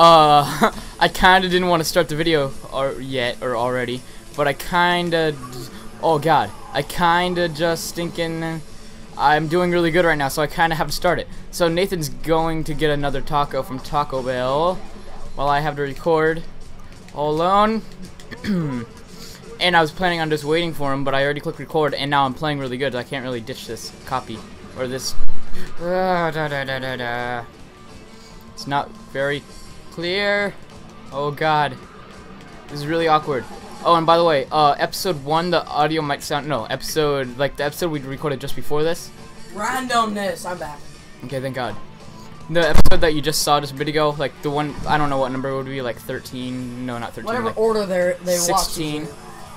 Uh, I kind of didn't want to start the video or yet or already, but I kind of. Oh God, I kind of just thinking. I'm doing really good right now, so I kind of have to start it. So Nathan's going to get another taco from Taco Bell, while I have to record all alone. and I was planning on just waiting for him, but I already clicked record, and now I'm playing really good. I can't really ditch this copy or this. Uh. It's not very clear. Oh God, this is really awkward. Oh, and by the way, uh, episode one, the audio might sound no episode like the episode we recorded just before this. Randomness. I'm back. Okay, thank God. The episode that you just saw just a bit ago, like the one I don't know what number it would be, like 13. No, not 13. Whatever like order they they walk 16. to.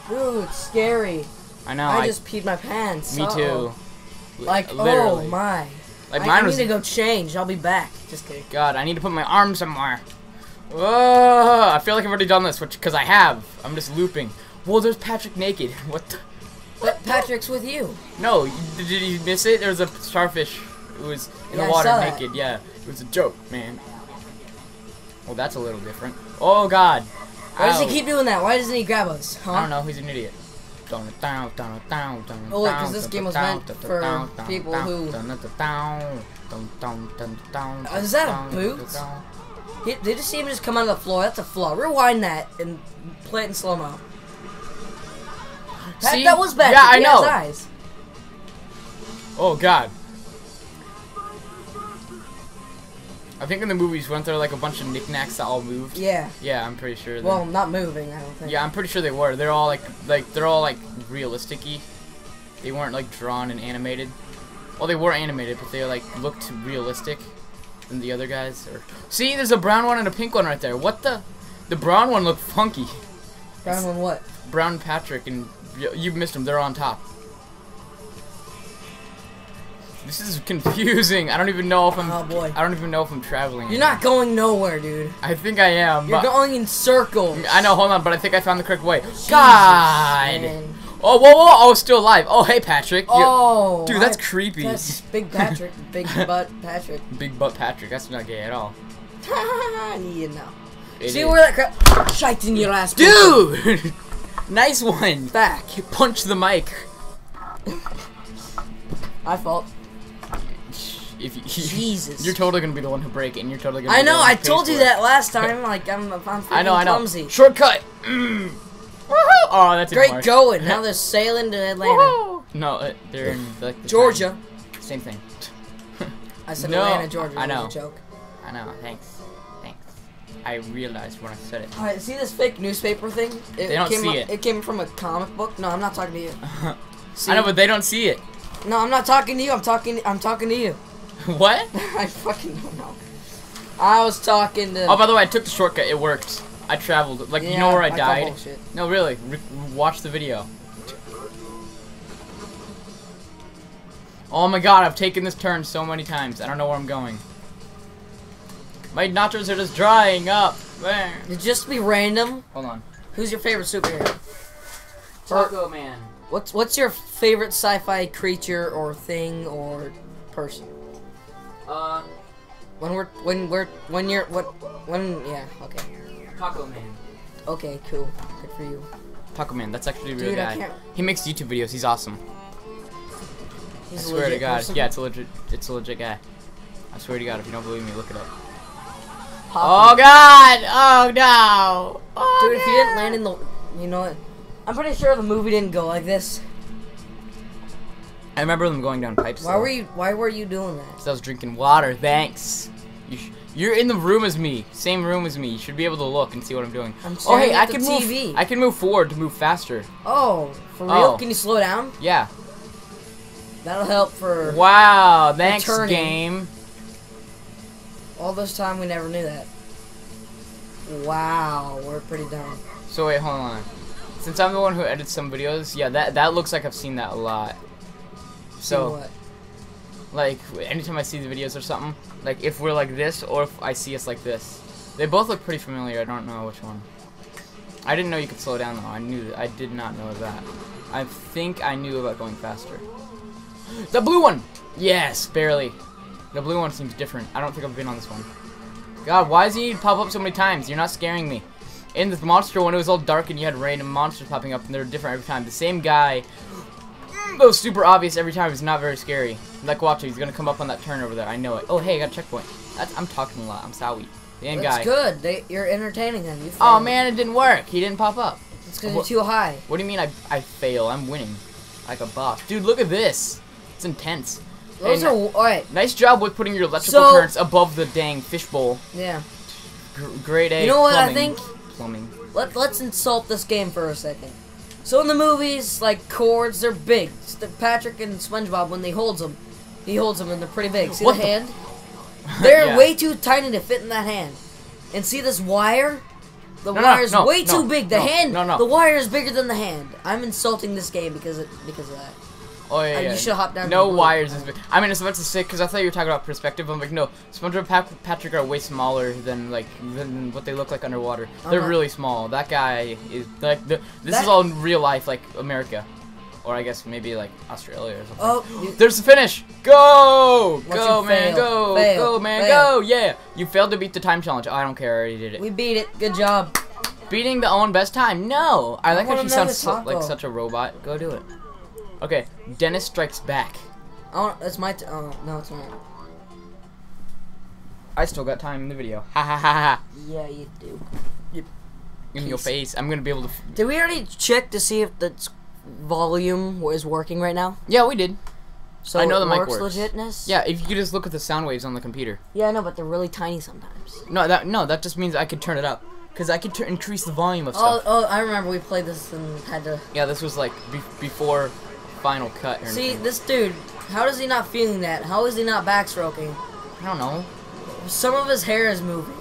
Dude, scary. I know. I, I, just peed my pants. me Uh-oh. too. Like, literally. oh my. Like I, mine I was. need to go change. I'll be back. Just kidding. God, I need to put my arm somewhere. Oh, I feel like I've already done this, which because I have. I'm just looping. Whoa, there's Patrick naked. What? the... But Patrick's with you. No, did, you miss it? There was a starfish who was in Yeah, the water saw that. naked. Yeah, it was a joke, man. Well, that's a little different. Oh God. Why does he keep doing that? Why doesn't he grab us? Huh? I don't know. He's an idiot. Oh, wait, 'cause this game was meant for people who- Uh, is that a boot? He, did you see him just come out of the floor? That's a flaw. Rewind that and play it in slow mo. That, See? that was bad. Yeah, I know. eyes. Oh God. I think in the movies, weren't there like a bunch of knickknacks that all moved? Yeah. Yeah, I'm pretty sure. they- Well, not moving. I don't think. yeah, I'm pretty sure they were. They're all like, like they're all like realistic-y. They weren't like drawn and animated. Well, they were animated, but they like looked realistic than the other guys. Or see, there's a brown one and a pink one right there. What the? The brown one looked funky. Brown one what? Brown Patrick and you missed them. They're on top. This is confusing. I don't even know if I'm. Oh, boy. I don't even know if I'm traveling. You're not going nowhere, dude. I think I am. You're going in circles. I know. Hold on, but I think I found the correct way. God. man. Oh, whoa, whoa! Oh, still alive. Oh, hey, Patrick. You- Oh, Dude, that's I- creepy. That's Big Patrick, Big Butt Patrick. Big butt Patrick. That's not gay at all. you know. It See is. where that crap? Shite in your ass, Dude! nice one. Back. Punch the mic. My fault. If you, Jesus. you're totally gonna be the one who break it, and you're totally gonna. I be the know. one I told you that last time. Like I'm, I'm freaking I know, I know. clumsy. Shortcut. Mm. Woohoo! Oh, that's Great harsh. going. Now they're sailing to Atlanta, Woohoo! No, uh, they're in like the Georgia. Same thing. I said No, Atlanta, Georgia. I know. a joke. I know. Thanks. Thanks. I realized when I said it. All right. See this fake newspaper thing? It They don't came see up- it. It came from a comic book. No, I'm not talking to you. See? I know, but they don't see it. no, I'm not talking to you. I'm talking. I'm talking to you. what? I fucking don't know. I was talking to. Oh, by the way, I took the shortcut. It worked. I traveled. Like, you know where I call died? No, really. Re watch the video. Oh my god, I've taken this turn so many times. I don't know where I'm going. My nachos are just drying up. It'd just be random. Hold on. Who's your favorite superhero? Taco Man. What's What's your favorite sci-fi creature or thing or person? Uh, When we're when we're when you're what when yeah okay Taco Man. okay cool good for you. Taco Man, that's actually a real Dude, guy. He makes YouTube videos. He's awesome. He's I a swear to God. person. Yeah, it's a legit. It's a legit guy. I swear to God, if you don't believe me, look it up. Pop Oh God! Oh no! Oh, Dude, if you didn't land in the you know what? I'm pretty sure the movie didn't go like this. I remember them going down pipes. Why though. were you Why were you doing that? 'Cause I was drinking water. Thanks. You sh- you're in the room as me. Same room as me. You should be able to look and see what I'm doing. I'm oh hey, I can TV. move. I can move forward to move faster. Oh, for real? Oh. Can you slow down? Yeah. That'll help for Wow. Thanks, turning. game. all this time we never knew that. Wow, we're pretty dumb. So wait, hold on. Since I'm the one who edits some videos, yeah, that that looks like I've seen that a lot. So. Like anytime I see the videos or something, like if we're like this or if I see us like this, they both look pretty familiar. I don't know which one. I didn't know you could slow down though. I knew I did not know that. I think I knew about going faster. The blue one. Yes, barely. The blue one seems different. I don't think I've been on this one. God, why does he pop up so many times? You're not scaring me. In the monster one, it was all dark and you had random monsters popping up and they're different every time. The same guy, mm, though super obvious every time, is not very scary. Like, watch it, he's gonna come up on that turn over there. I know it. Oh, hey, I got a checkpoint. That's, I'm talking a lot. I'm sorry. The end That's guy. good. They, you're entertaining them. You Oh man, it didn't work. He didn't pop up. It's because you're too high. What do you mean I, I fail? I'm winning. Like a boss. Dude, look at this. It's intense. Those Hey, are alright. Nice job with putting your electrical So- currents above the dang fishbowl. Yeah. Gr grade A. You know what I think? Plumbing. Let Let's insult this game for a second. So in the movies, like cords, they're big. It's Patrick and SpongeBob when they holds them, he holds them and they're pretty big. See What the the- hand? They're Yeah. way too tiny to fit in that hand. And see this wire? The No, no, wire's no, way no, too big. The no, hand, no, no. the wire is bigger than the hand. I'm insulting this game because it because of that. Oh yeah, Uh, you should hop down No wires is big. I mean, it's about to say because I thought you were talking about perspective. I'm like, no, SpongeBob and Pat Patrick are way smaller than like than what they look like underwater. They're really small. That guy is like the, this That- is all in real life, like America, or I guess maybe like Australia or something. Oh, There's the finish. Go, Once go, man, fail, go, fail, go, man, fail. go. Yeah, you failed to beat the time challenge. Oh, I don't care. I already did it. we beat it. Good job. Beating the own best time. No, I I like how she sounds so, like such a robot. Go do it. Okay, Dennis strikes back. Oh, it's my. T- oh no, it's not. I still got time in the video. Ha ha ha ha. Yeah, you do. Yep. In your face. I'm gonna be able to. Did we already check to see if the volume is working right now? yeah, we did. So I know the mic works, legitness. Yeah, if you could just look at the sound waves on the computer. Yeah, I know, but they're really tiny sometimes. No, that no, that just means I could turn it up. Cause I could increase the volume of Oh, stuff. oh, I remember we played this and had to. Yeah, this was like be- before final cut. Or See, anything. this dude. How is he not feeling that? How is he not backstroking? I don't know. Some of his hair is moving.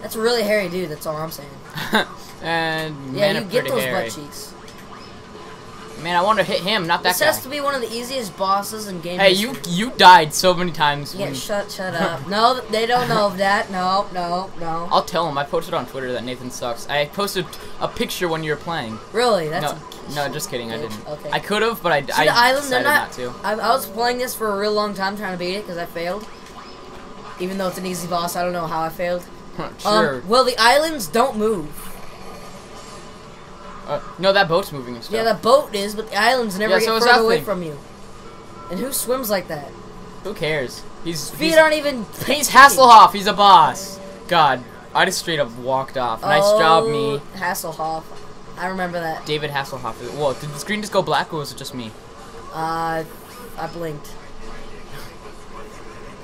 That's a really hairy dude. That's all I'm saying. and Yeah, you get those hairy. butt cheeks. Man, I want to hit him, not that This guy. has to be one of the easiest bosses in game Hey, history. you you died so many times. Yeah, when- shut, shut up. no, they don't know of that. No, no, no. I'll tell him. I posted on Twitter that Nathan sucks. I posted a picture when you were playing. Really? That's. no, no, just kidding. I didn't. Okay. I could have, but I, See, I the island, decided not. not to. I, I was playing this for a real long time trying to beat it because I failed. Even though it's an easy boss, I don't know how I failed. sure. Um, well, the islands don't move. Uh, no, that boat's moving and stuff. Yeah, the boat is, but the islands never Yeah, get so further that away thing. from you. And who swims like that? Who cares? He's Feet he's, aren't even. he's Hasselhoff. He's a boss. God, I just straight up walked off. Nice job, me. Oh, Hasselhoff. I remember that. David Hasselhoff. Whoa, did the screen just go black or was it just me? Uh, I blinked.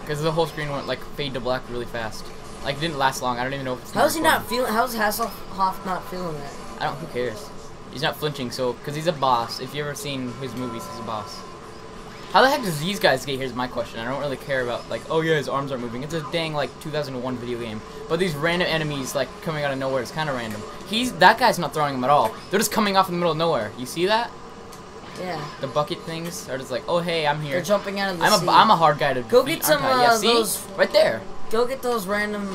Because the whole screen went like fade to black really fast. Like it didn't last long. I don't even know if it's. How's he not feeling? How's Hasselhoff not feeling that? I don't. Who cares? He's not flinching. So, because he's a boss. If you ever seen his movies, he's a boss. How the heck does these guys get? Here's my question. I don't really care about like, oh yeah, his arms aren't moving. It's a dang like 2001 video game. But these random enemies like coming out of nowhere is kind of random. He's that guy's not throwing them at all. They're just coming off in the middle of nowhere. You see that? Yeah, The bucket things are just like, oh hey, I'm here. they're jumping out of the I'm sea. a I'm a hard guy to Go beat, get some, Yeah, uh, see? those- right there. Go get those random.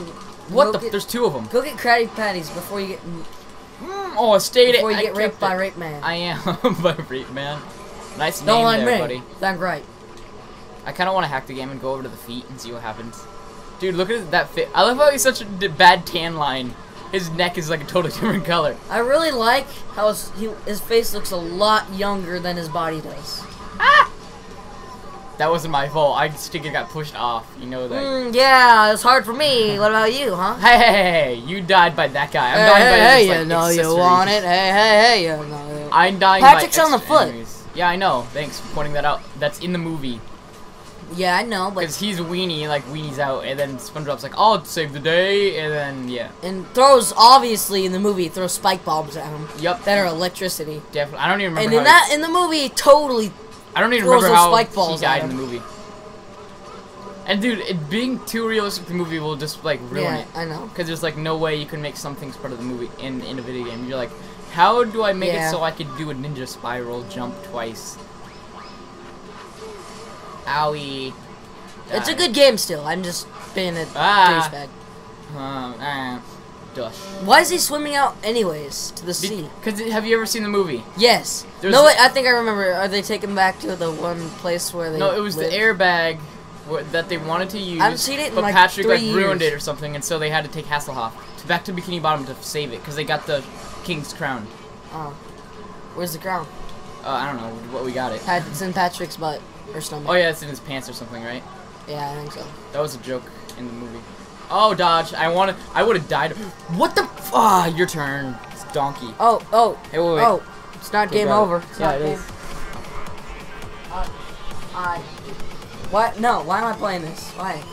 What the? Get, There's two of them. go get Krabby Patties before you get Hmm. Oh, I stayed. before you I get raped kept by it. Rape Man. I am by rape man. Nice Don't name like there, me. buddy. Thank right. I kind of want to hack the game and go over to the feet and see what happens. Dude, look at that fit. I love how he's such a d- bad tan line. His neck is like a totally different color. I really like how his, he, his face looks a lot younger than his body does. That wasn't my fault. I just think it got pushed off. You know that. Mm, yeah, it's hard for me. What about you, huh? Hey, hey, hey, hey, you died by that guy. I'm hey, dying by hey, this, hey, like, you know you want it. Hey, hey, hey, you know. I'm dying Patrick's by on the foot. enemies. Yeah, I know. Thanks for pointing that out. That's in the movie. Yeah, I know, but Because he's weenie, like weenies out, and then SpongeBob's like, "I'll save the day," and then yeah, and throws obviously in the movie throws spike bombs at him yep, that are electricity. definitely. I don't even And in that in the movie, totally I don't even remember how spike he balls died in the movie. And dude, it being too realistic, the movie will just like ruin yeah, it. I know. Because there's like no way you can make some things part of the movie in in a video game. You're like, how do I make Yeah. it so I could do a ninja spiral jump twice? Owie. It's a good game still. I'm just being a Ah. douchebag. Um, ah, dush. Why is he swimming out anyways to the sea? Because have you ever seen the movie? Yes. There's no, wait. I think I remember. Are they taking back to the one place where they? No, it was live? the airbag. that they wanted to use. haven't seen it but like, Patrick like ruined years. it or something, and so they had to take Hasselhoff to back to Bikini Bottom to save it because they got the king's crown. Oh. Where's the crown? Uh, I don't know what we got it. It's in Patrick's butt or stomach. Oh yeah, it's in his pants or something, right? Yeah, I think so. That was a joke in the movie. Oh, dodge! I wanted. I would have died. What the? f- Ah, your turn. It's donkey. Oh, oh, Hey, wait, wait. oh. It's not Okay, game over. It's Yeah, not it game. is. Uh, I. What? No. Why am I playing this? Why?